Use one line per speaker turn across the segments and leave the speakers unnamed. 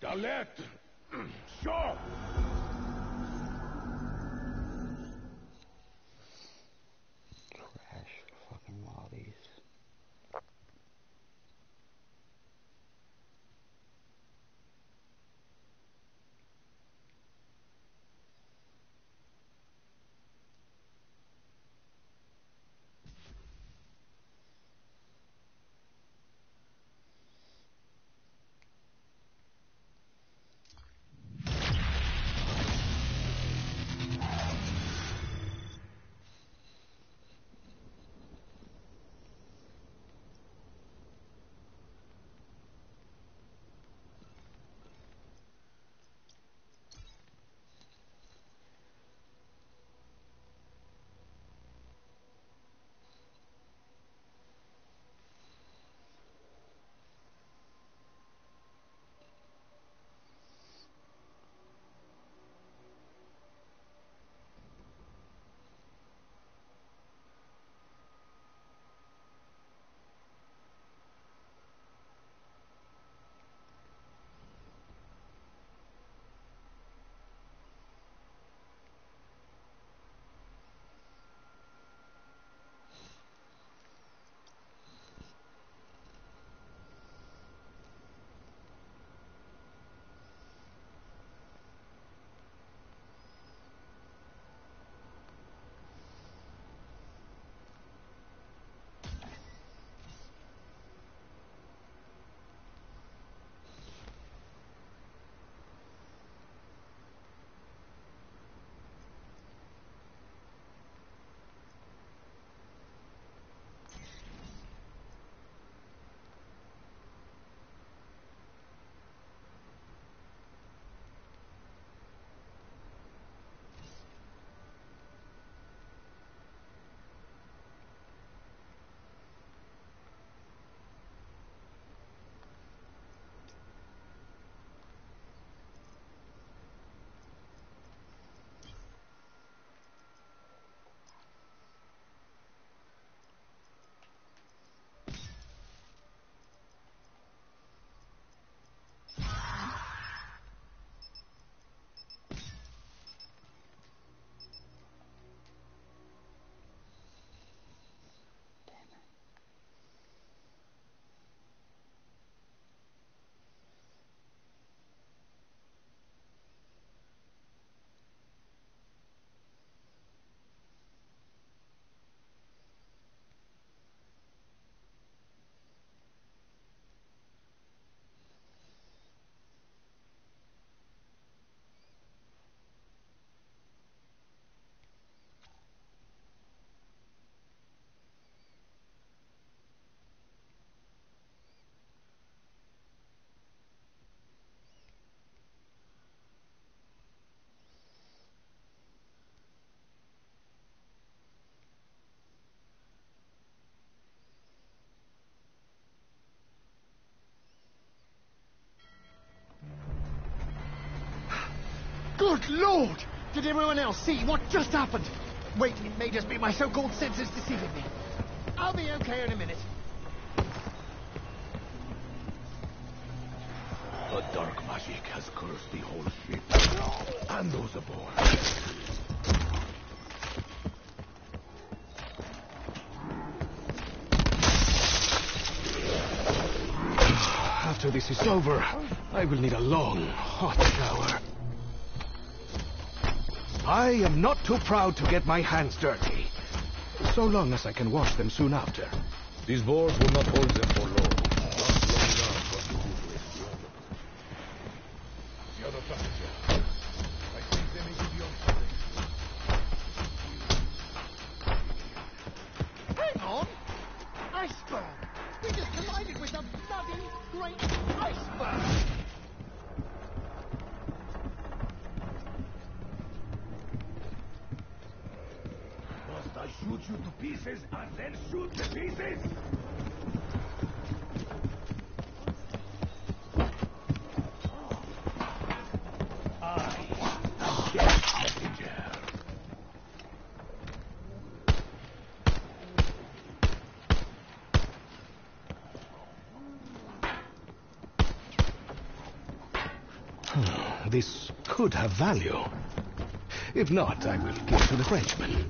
Scarlett! Sure!
Good Lord! Did everyone else see what just happened? Wait, it may just be my so-called senses deceiving me. I'll be okay in a minute.
The dark magic has cursed the whole ship. And those aboard. After this is over, I will need a long, hot shower. I am not too proud to get my hands dirty. So long as I can wash them soon after.
These boars will not hold them for long. Not long enough for you to do it.
The other passenger. I think they may be beyond something.
Hang on! Iceberg! We just collided with a bloody great iceberg!
Must I shoot you to pieces and then shoot the pieces? I am Death Messenger.
this could have value. If not, I will give to the Frenchman.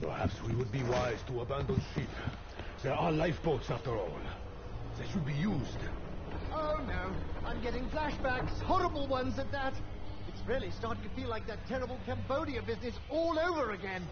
Perhaps we would be wise to abandon ship. There are lifeboats after all. They should be used.
Oh no, I'm getting flashbacks, horrible ones at that. It's really starting to feel like that terrible Cambodia business all over again.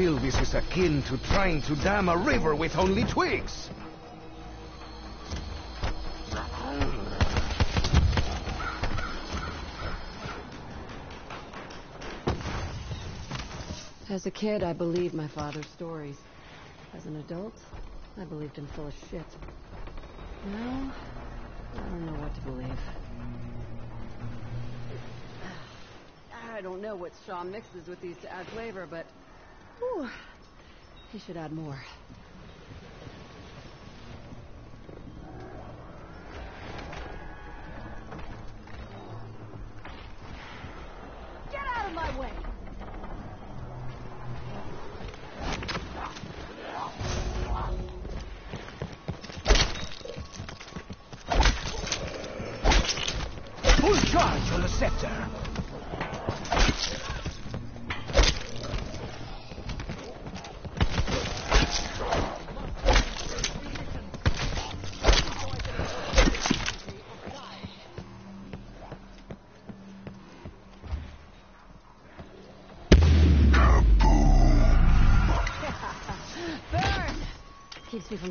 Feel this is akin to trying to dam a river with only twigs.
As a kid, I believed my father's stories. As an adult, I believed him full of shit. Now, I don't know what to believe. I don't know what Shaw mixes with these to add flavor, but... Whew, he should add more.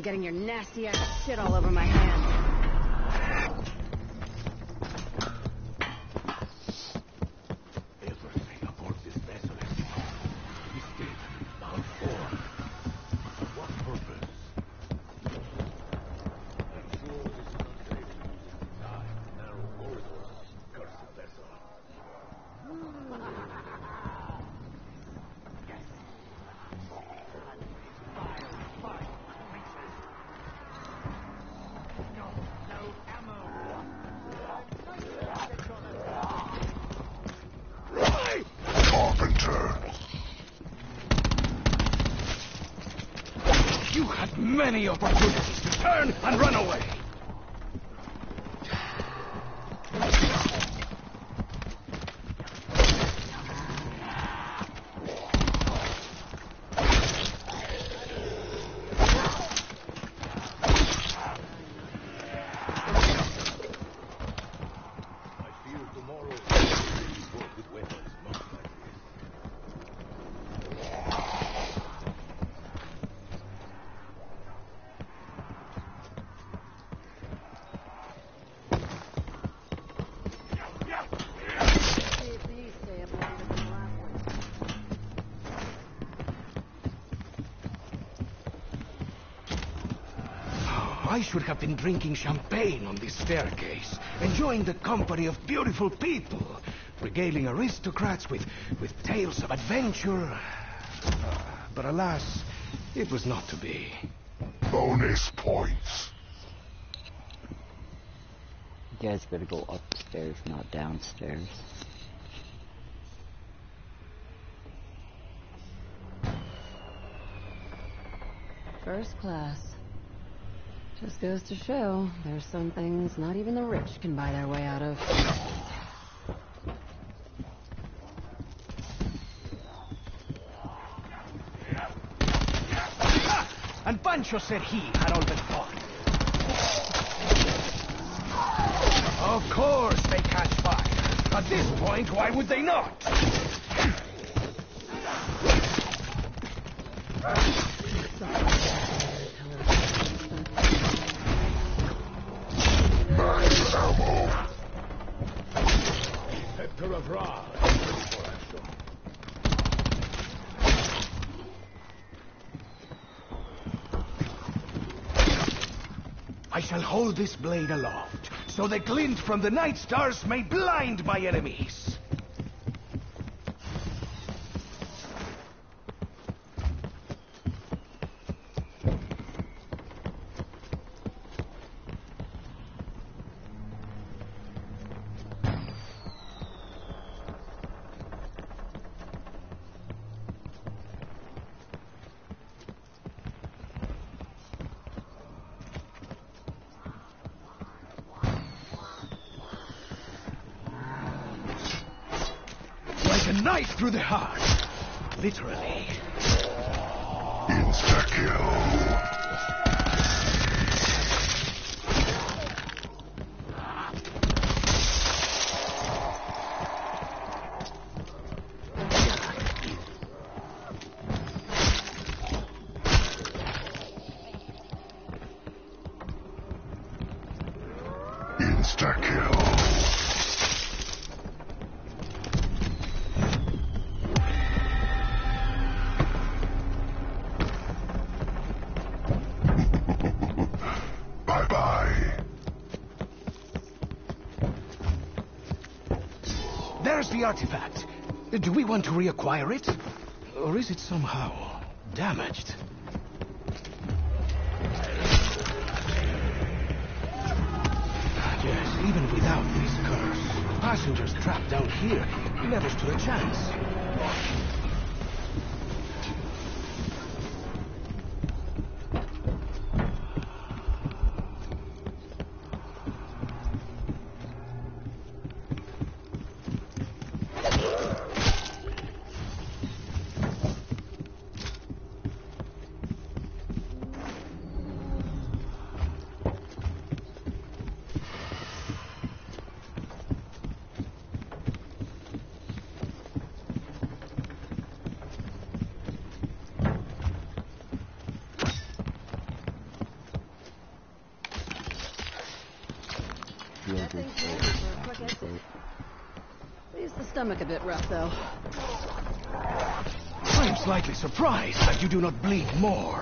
From getting your nasty ass shit all over my hands.
Everything aboard this vessel is is dead, malformed. For what purpose? I'm sure this is not safe to use in the tight, narrow corridors of this cursed vessel.
Carpenter.
You had many opportunities to turn and run away.
I fear tomorrow will work with weapons much like this.
See if these stay up longer than the last one.
I should have been drinking champagne on this staircase, enjoying the company of beautiful people, regaling aristocrats with, with tales of adventure. Uh, but alas, it was not to be.
Bonus points.
You guys better go upstairs, not downstairs.
First class. Just goes to show there's some things not even the rich can buy their way out of.
And Pancho said he had all the fun. Of course they catch fire. At this point, why would they not? I shall hold this blade aloft, so the glint from the night stars may blind my enemies. The artifact. Do we want to reacquire it? Or is it somehow damaged? Ah, yes, even without this curse, passengers trapped down here never stood a chance.
Nothing's ready for a quick exit. Leaves the stomach a bit rough, though.
I am slightly surprised that you do not bleed more.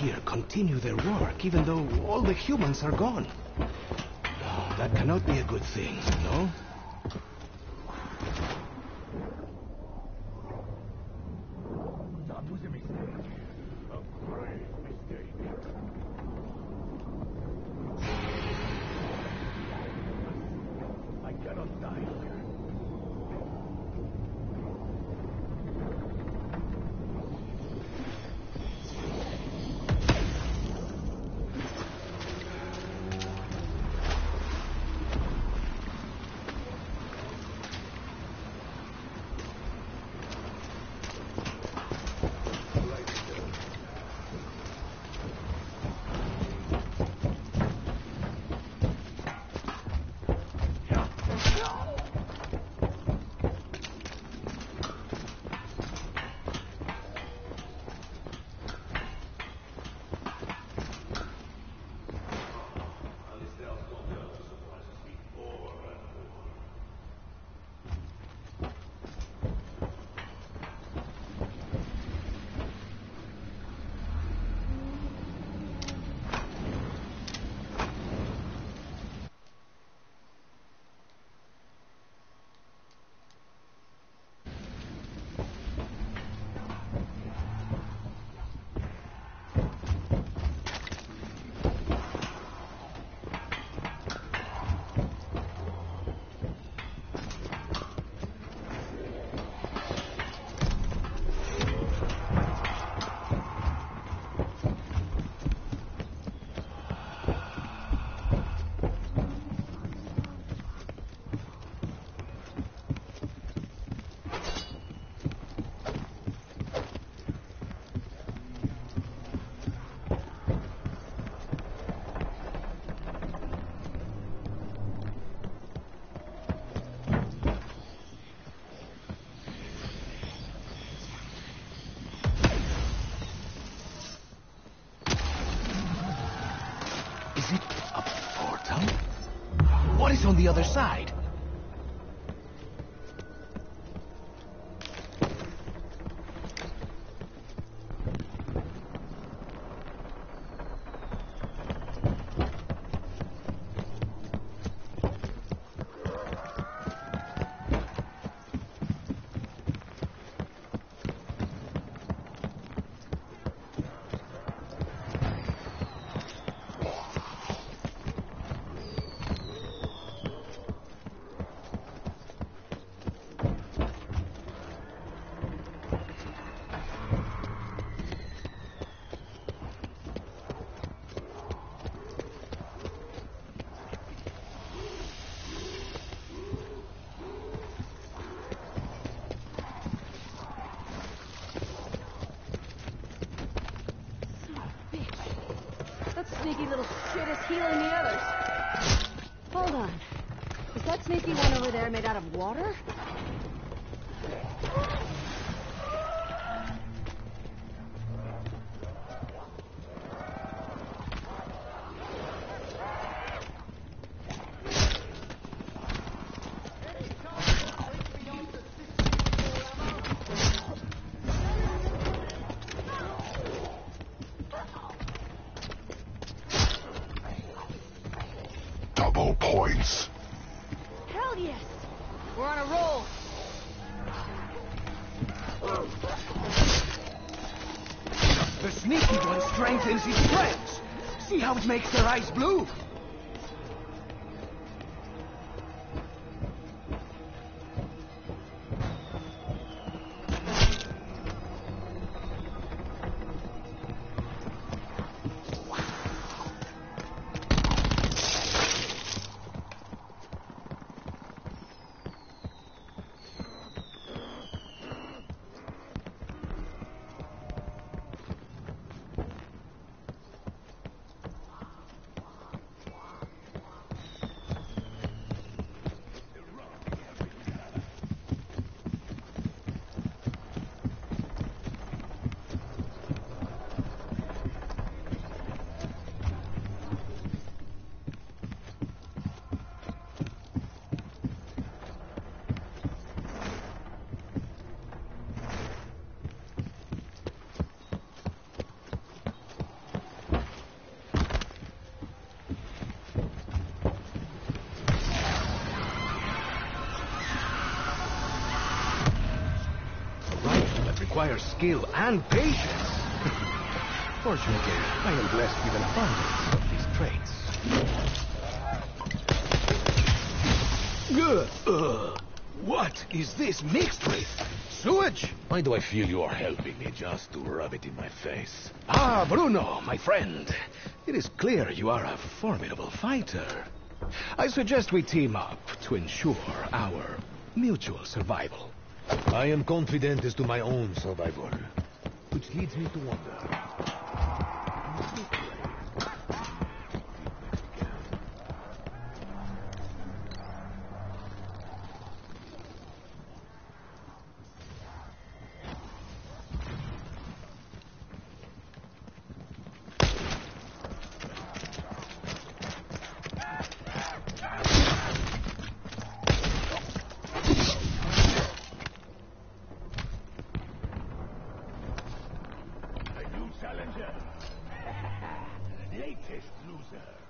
Here continue their work even though all the humans are gone. Oh, That cannot be a good thing, no? The other side? ああ。Makes their eyes blue? Skill and patience. Fortunately, I am blessed with an abundance of these traits. Ugh, ugh. What is this mixed with? Sewage?
Why do I feel you are helping me just to rub it in my face?
Ah, Bruno, my friend. It is clear you are a formidable fighter. I suggest we team up to ensure our mutual survival.
I am confident as to my own survival. Which leads me to wonder. Latest loser.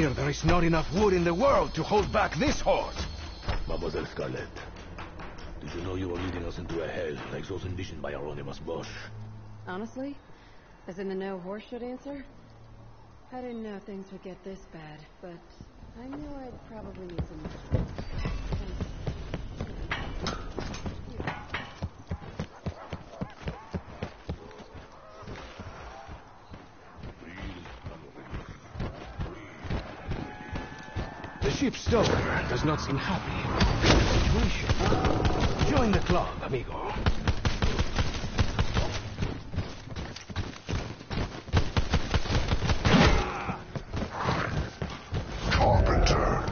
Fear there is not enough wood in the world to hold back this horde.
Mademoiselle Scarlett, did you know you were leading us into a hell like those envisioned by Hieronymus Bosch?
Honestly? As in the no horse should answer? I didn't know things would get this bad, but I knew I'd probably need some...
Ship's steward does not seem happy with the situation. Join the club, amigo.
Carpenter.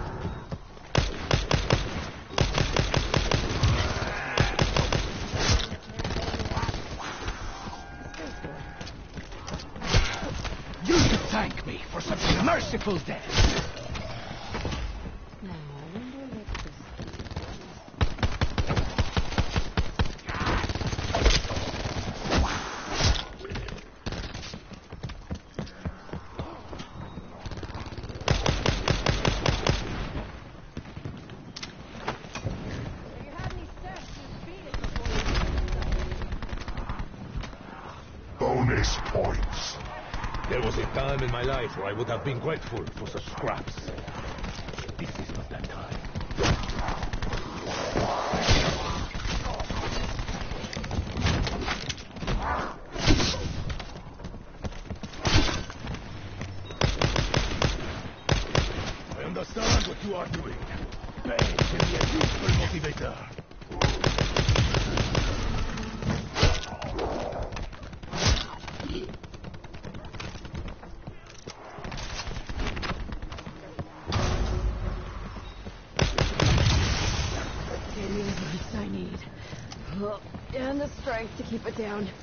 You should thank me for such a merciful death.
Now, I wonder what this...
Bonus points.
There was a time in my life where I would have been grateful for such scraps.
Down.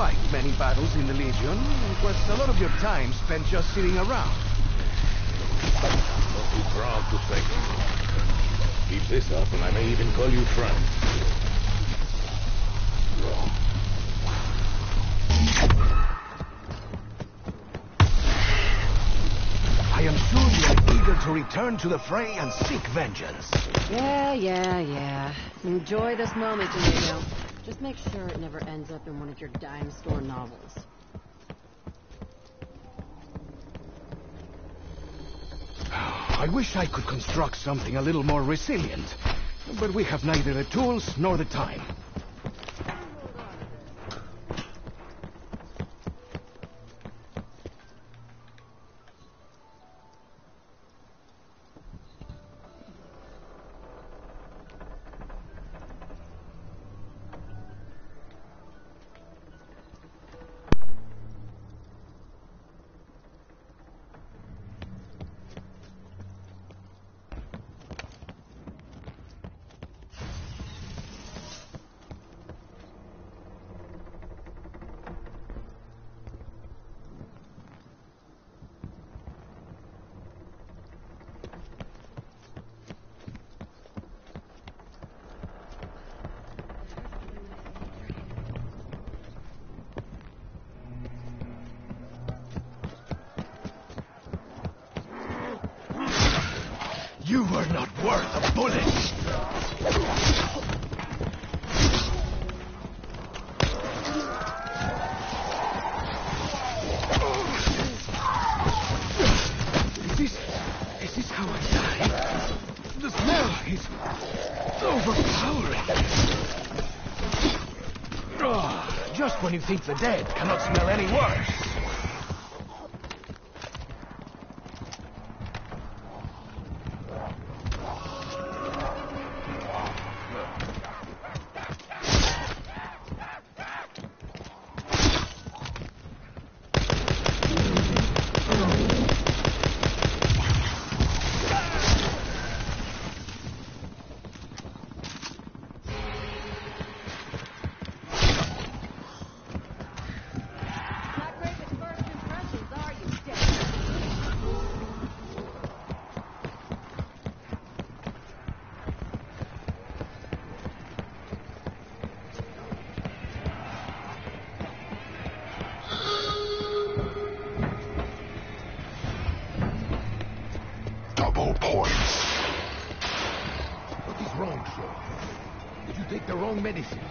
Fight many battles in the Legion? Or was a lot of your time spent just sitting around?
Not too proud to thank you. Keep this up and I may even call you friend.
I am sure you are eager to return to the fray and seek vengeance.
Yeah, yeah, yeah. Enjoy this moment, Diego. Just make sure it never ends up in one of your dime store novels.
I wish I could construct something a little more resilient, but we have neither the tools nor the time. Think the dead cannot smell any worse.
Wrong medicine?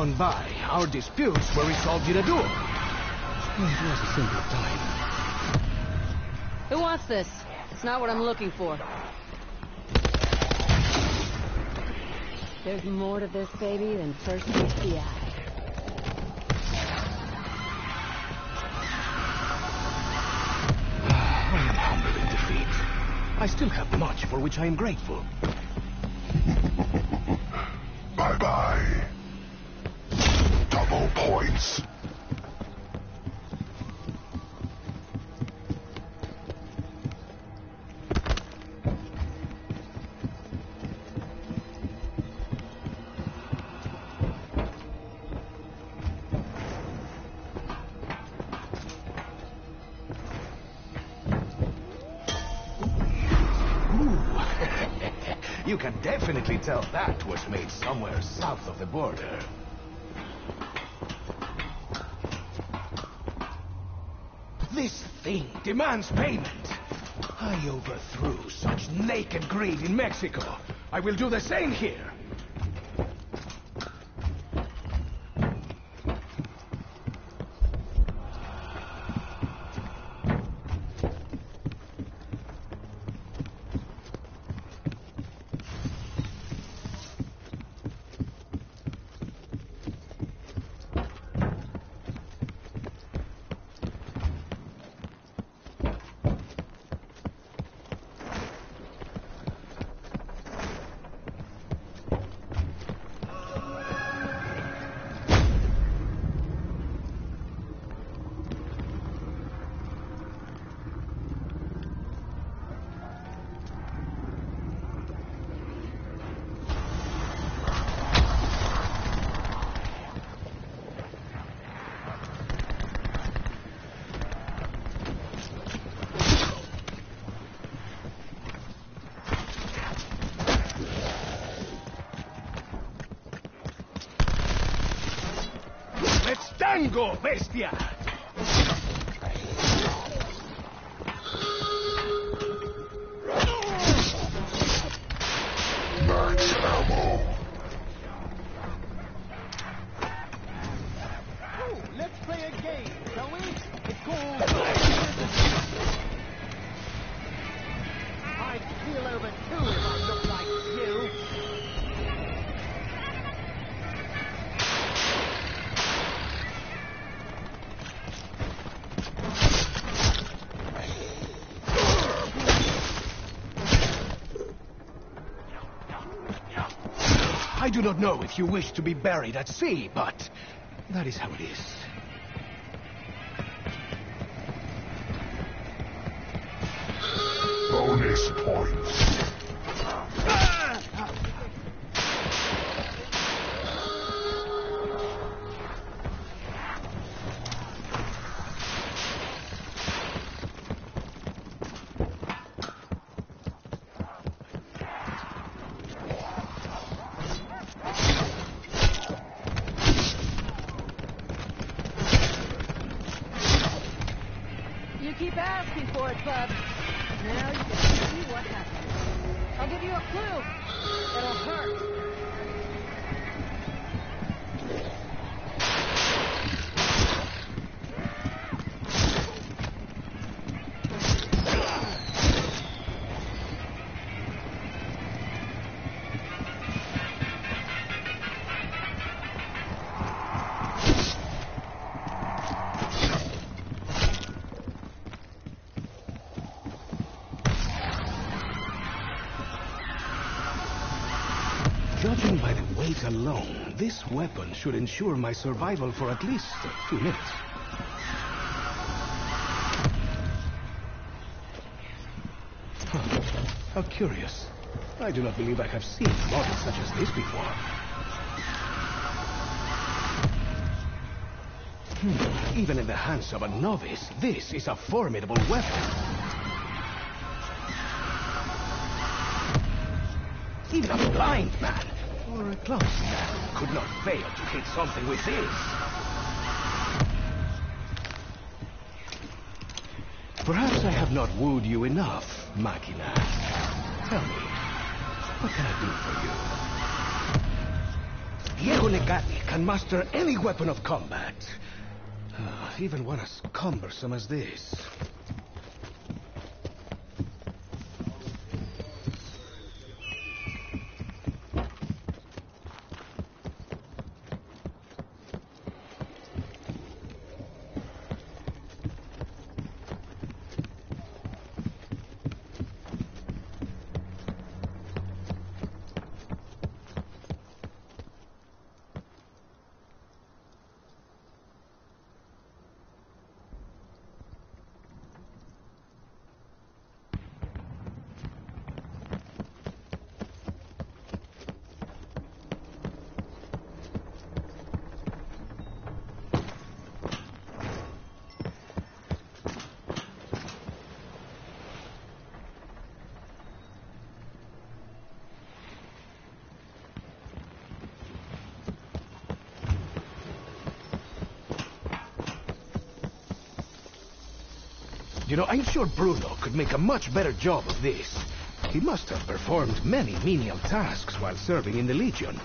Gone by, our disputes were resolved in a duel. It was a simpler time.
Who wants this? It's not what I'm looking for. There's more to this baby than first meets the eye.
I am humbled in defeat. I still have much for which I am grateful. Definitely tell that was made somewhere south of the border. This thing demands payment. I overthrew such naked greed in Mexico. I will do the same here. Bestia! Do not know if you wish to be buried at sea, but that is how it is.
Bonus points.
Alone, this weapon should ensure my survival for at least a few minutes. Huh. How curious. I do not believe I have seen a models such as this before. Hmm. Even in the hands of a novice, this is a formidable weapon. Even a blind man or a close could not fail to hit something with this. Perhaps I have not wooed you enough, Machina. Tell me, what can I do for you? Diego Necalli can master any weapon of combat. Ah, even one as cumbersome as this. I'm sure Bruno could make a much better job of this. He must have performed many menial tasks while serving in the Legion.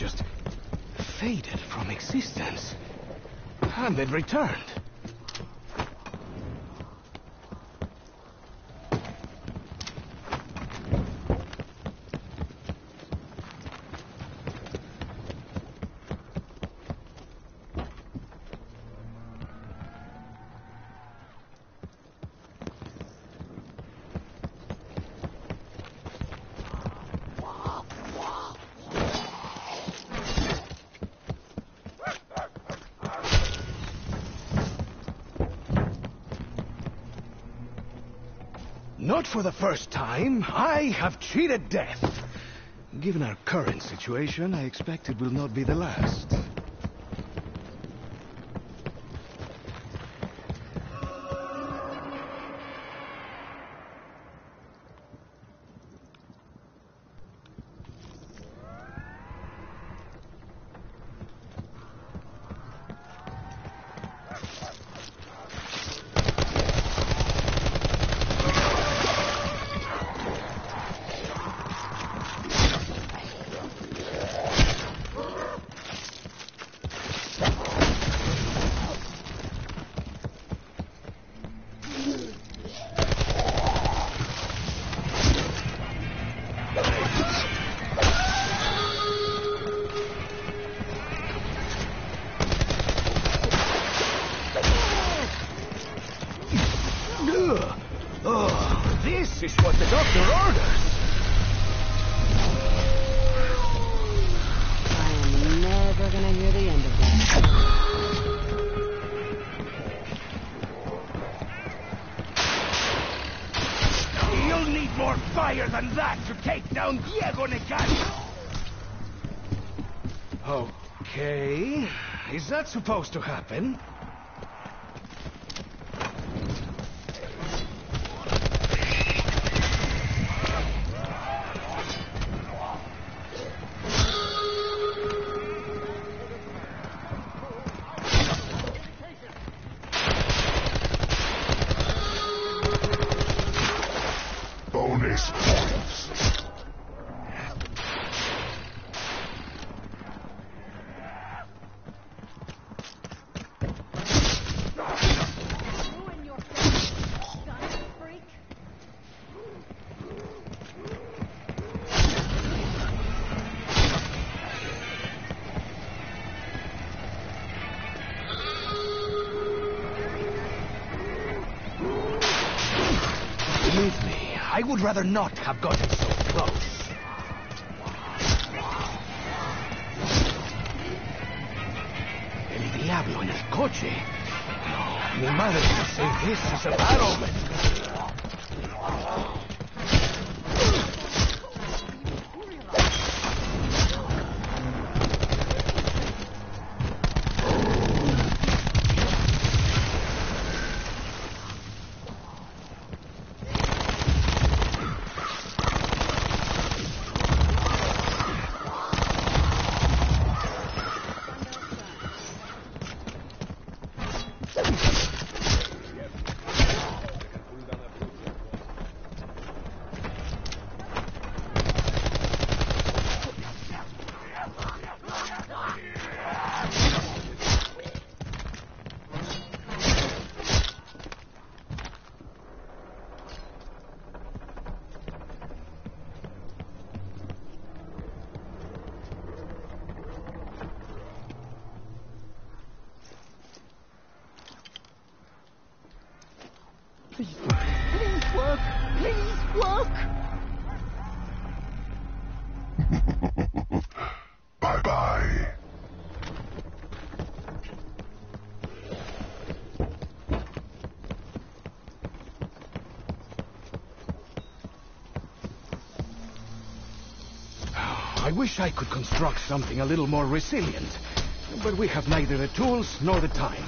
Just faded from existence. And then returned. Not for the first time. I have cheated death. Given our current situation, I expect it will not be the last. Supposed to happen? Would rather not have gotten so close. El diablo en el coche. No, mi madre this is a bad omen. Wish I could construct something a little more resilient. But we have neither the tools nor the time.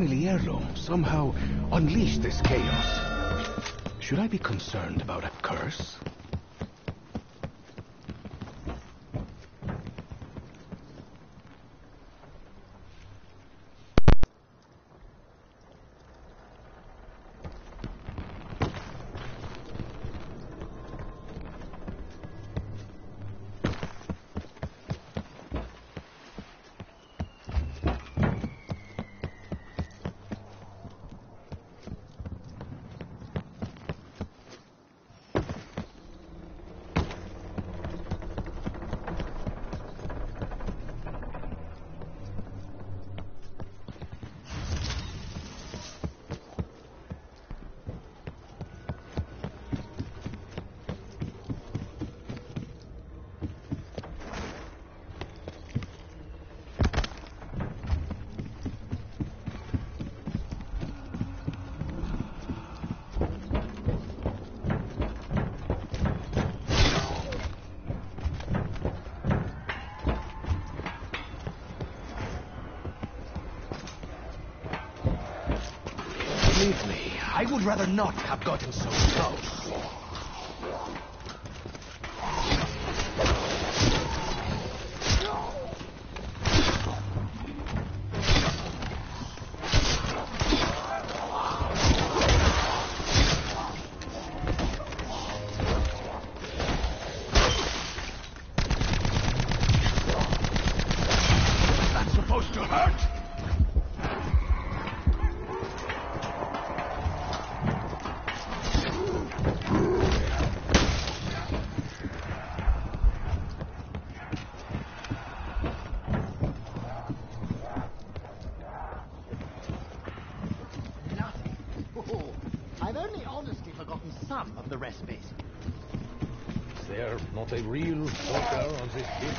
Family heirloom, somehow unleashed this chaos. Should I be concerned about a curse? Believe me, I would rather not have gotten so close. That's supposed to hurt!
Nothing. Oh, I've only honestly forgotten some of the recipes.
Is there not a real poker on this ship?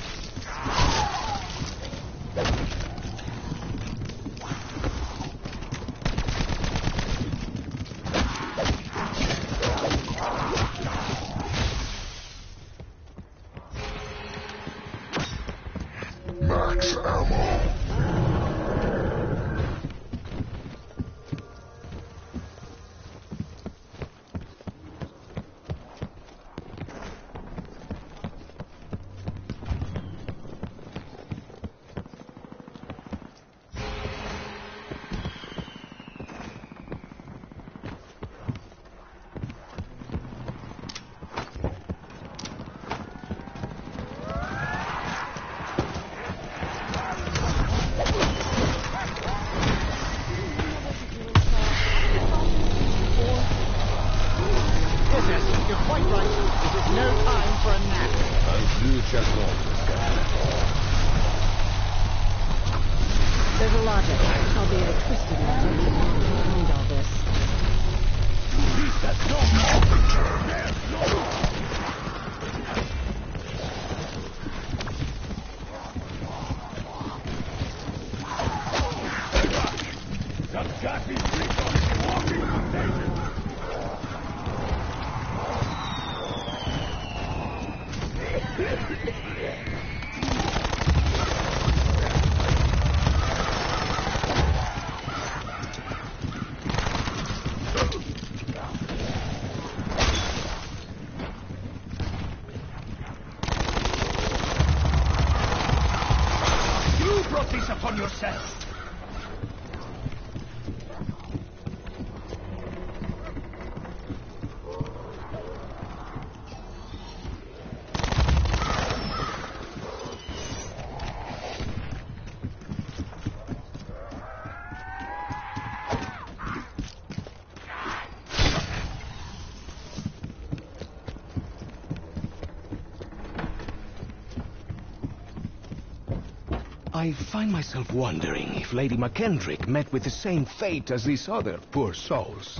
find myself wondering if Lady McKendrick met with the same fate as these other poor souls.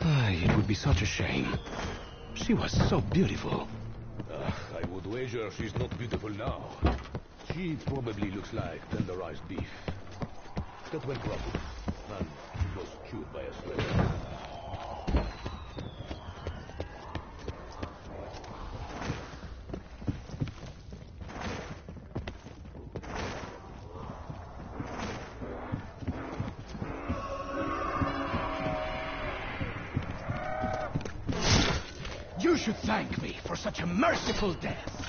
Ay, it would be such a shame. She was so beautiful.
Uh, I would wager she's not beautiful now. She probably looks like tenderized beef. That went wrong, and was chewed by a
slave. should thank me for such a merciful death.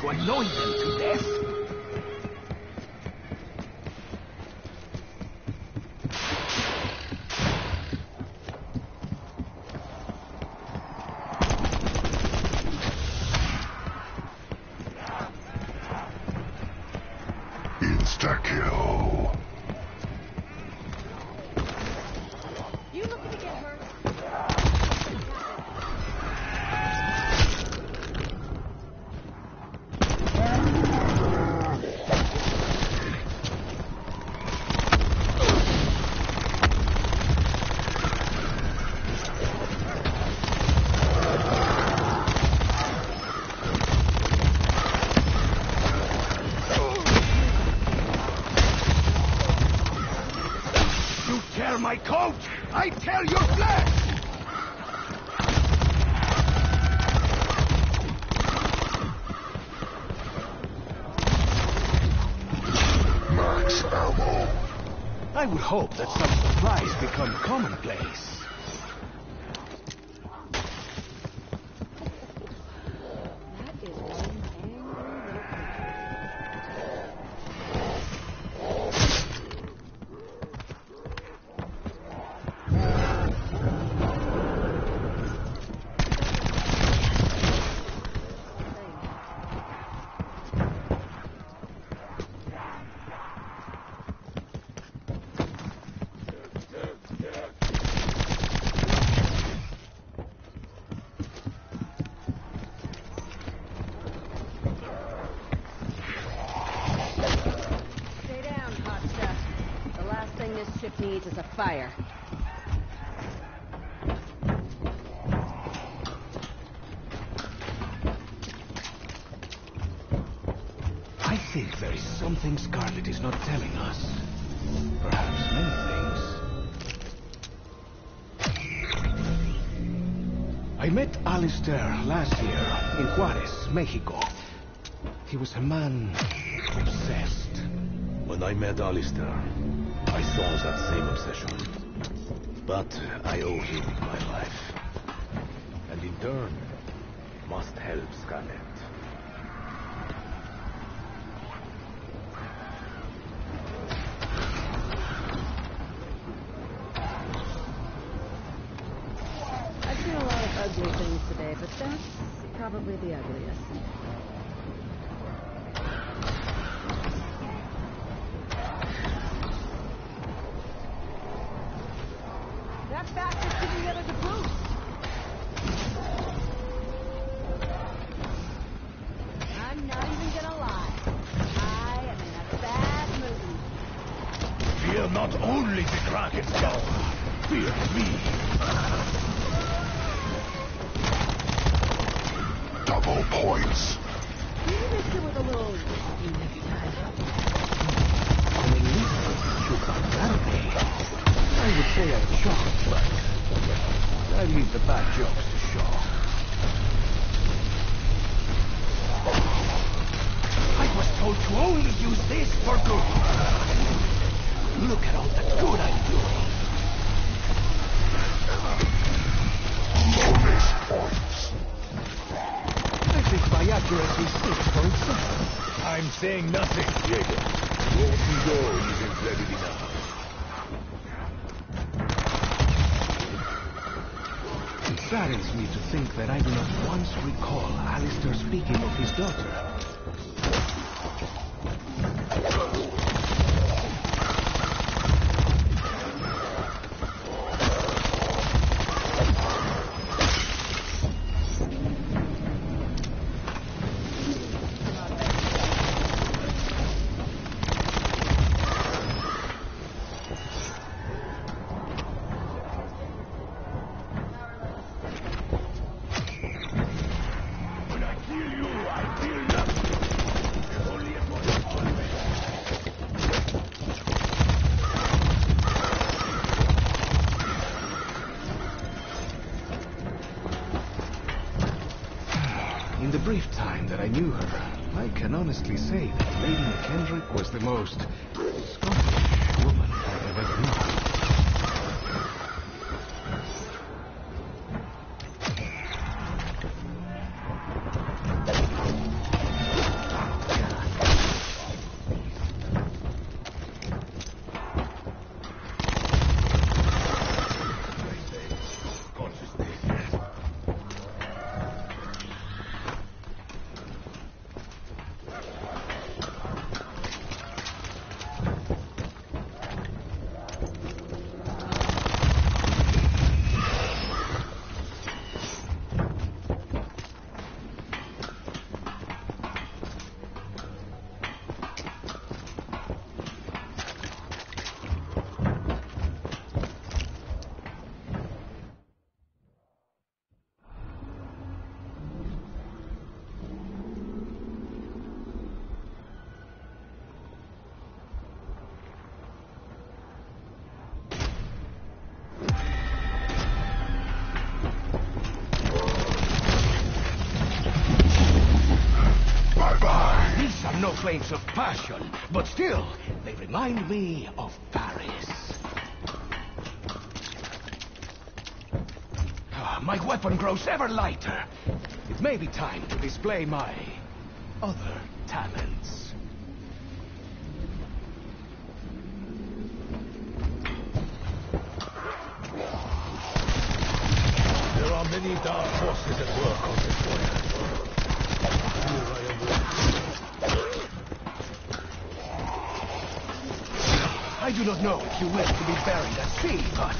to annoy them. in Juarez, Mexico. He was a man obsessed.
When I met Alistair, I saw that same obsession. But I owe him my life. And in turn, must help
Scarlett. this
for good. Look at all the good I'm doing.
Bonus points.
This is my accuracy 6.7.
I'm saying nothing, Jaeger. Golden Door isn't ready enough.
It saddens me to think that I do not once recall Alistair speaking of his daughter. the most. Ever lighter. It may be time to display my other talents.
There are many dark forces at work on this voyage. I.
I do not know if you wish to be buried at sea, but...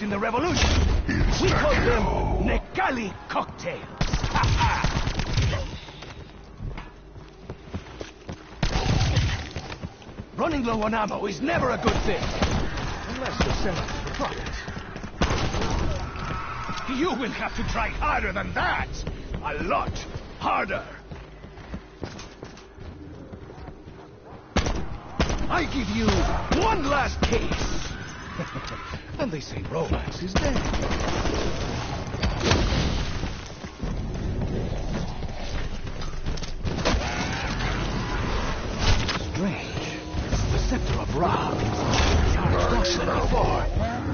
used in the revolution. We call them Necalli cocktails. Ha ha! Running low on ammo is never a good thing. Unless you're selling for profit. You will have to try harder than that. A lot harder. I give you one last case. and they say romance is dead. Strange. The scepter of Ra is charged up than before.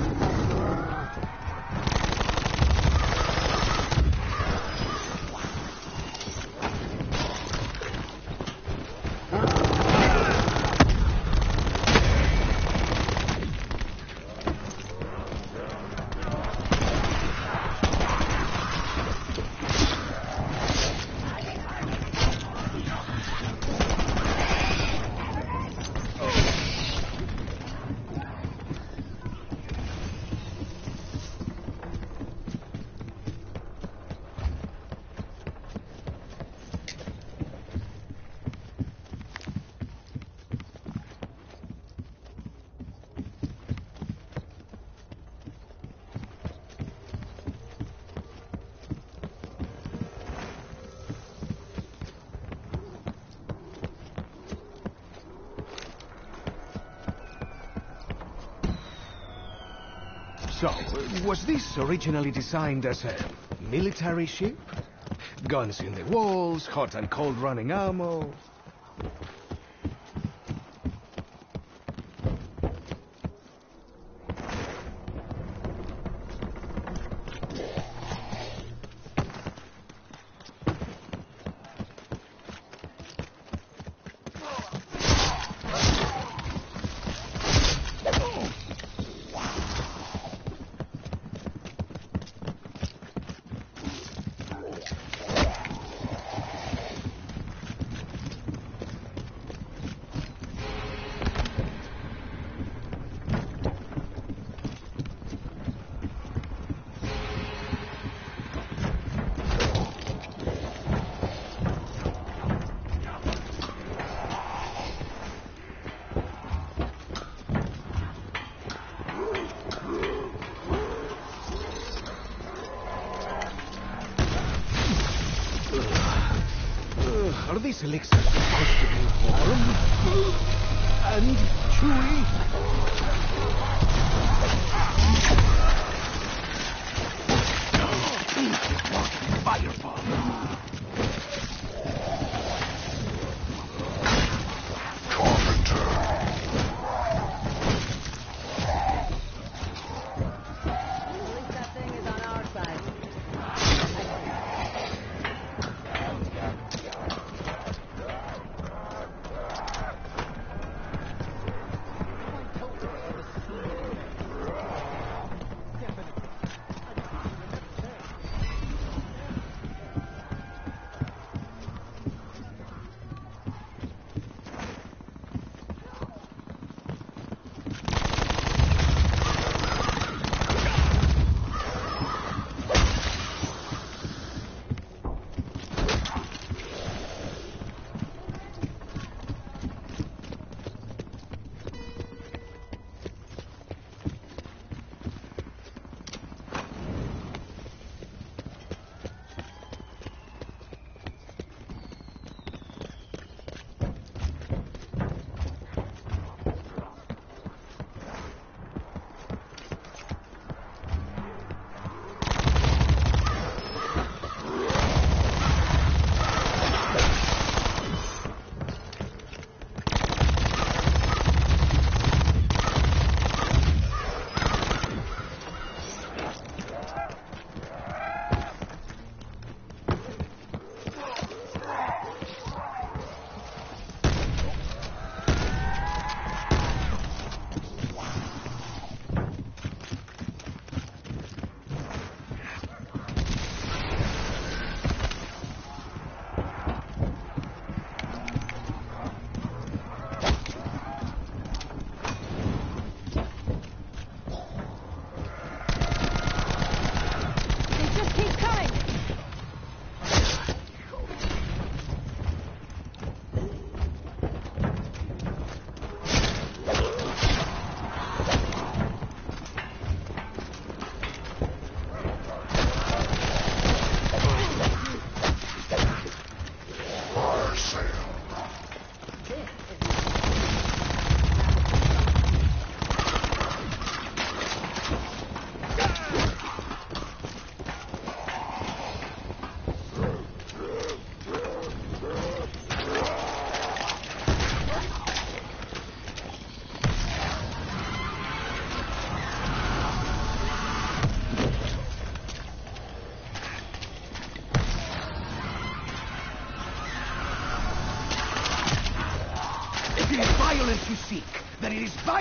So, was this originally designed as a military ship? Guns in the walls, hot and cold running ammo. Calyx Festival warm, and chewy. Firefall.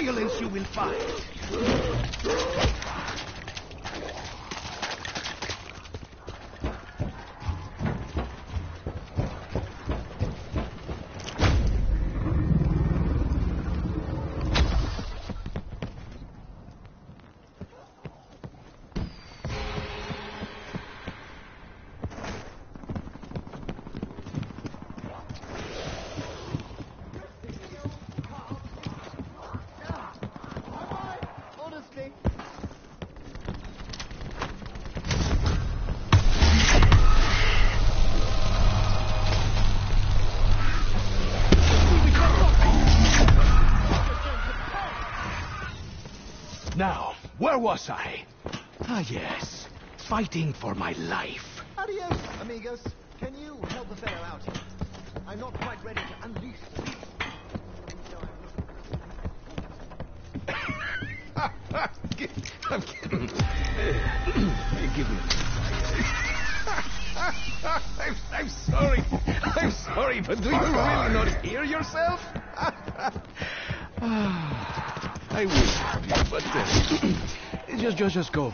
violence you will find. was I? Ah yes, fighting for my life. just go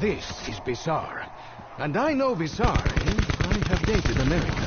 This is Bizarre. And I know Bizarre. I have dated
America.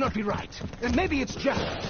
Cannot be right. Maybe it's just...